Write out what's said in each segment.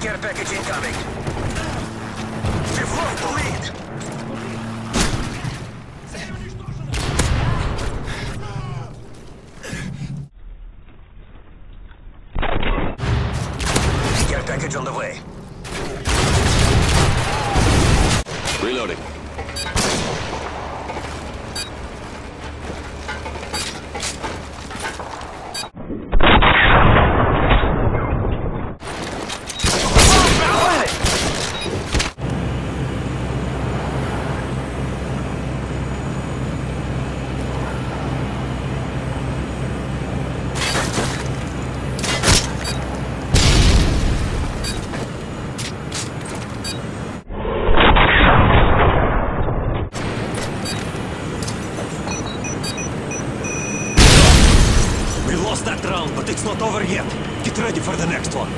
Care package incoming. We've lost the lead. Package on the way. Reloading. that round, but it's not over yet. Get ready for the next one.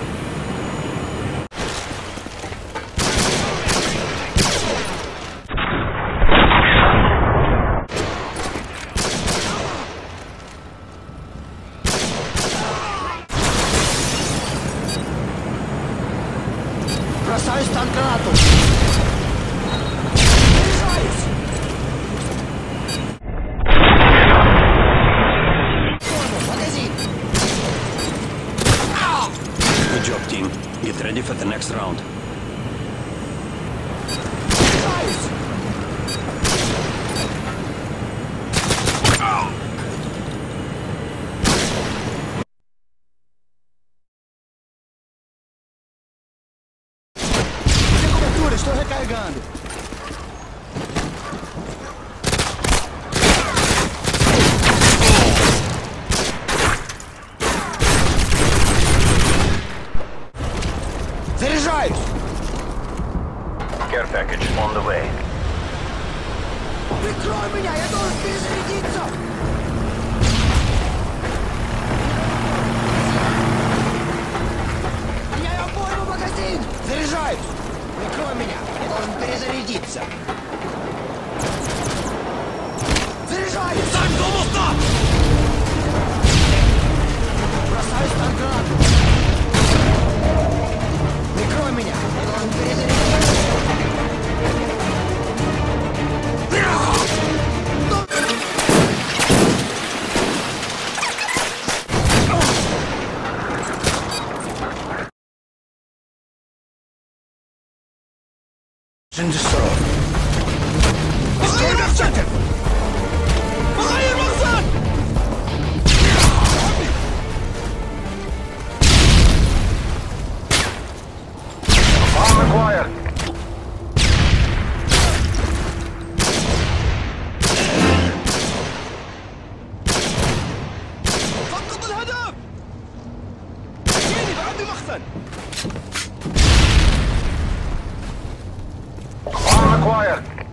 Бросаю стан гранату. Job, team. Get ready for the next round. Estou recarregando. Care package on the way. Прикрой меня, я должен перезарядиться! Меняю обойму магазин! Заряжаюсь! Прикрой меня, я должен перезарядиться! Заряжаюсь! Time's almost up! destroyed. Destroy the fire.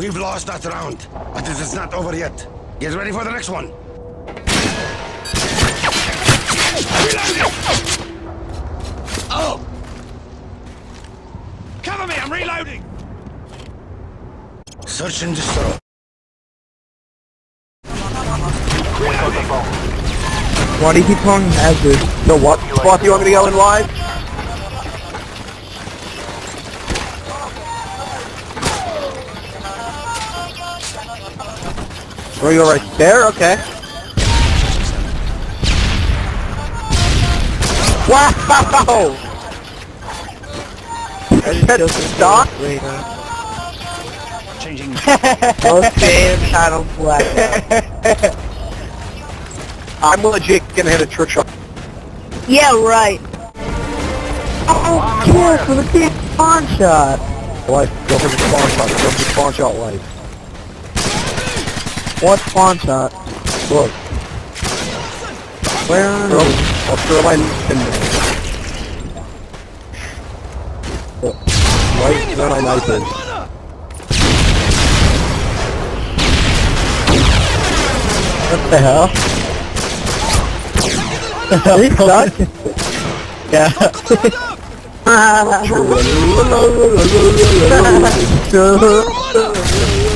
We've lost that round, but it is not over yet. Get ready for the next one. Oh! Cover me, I'm reloading! Search and destroy. Why do you keep him hazard? So what spot you want me to go in live? Where you right there? Okay. Wow! I just stop. Changing. Okay, kind of black. I'm legit gonna hit a trick shot. Yeah, right. Oh, kill for the big spawn shot. Life, go for the spawn shot. Go for the spawn shot, life. What spawn shot? Look. Where? I'll throw my knife in there. Right where my knife is. What the hell? He sucked. Yeah.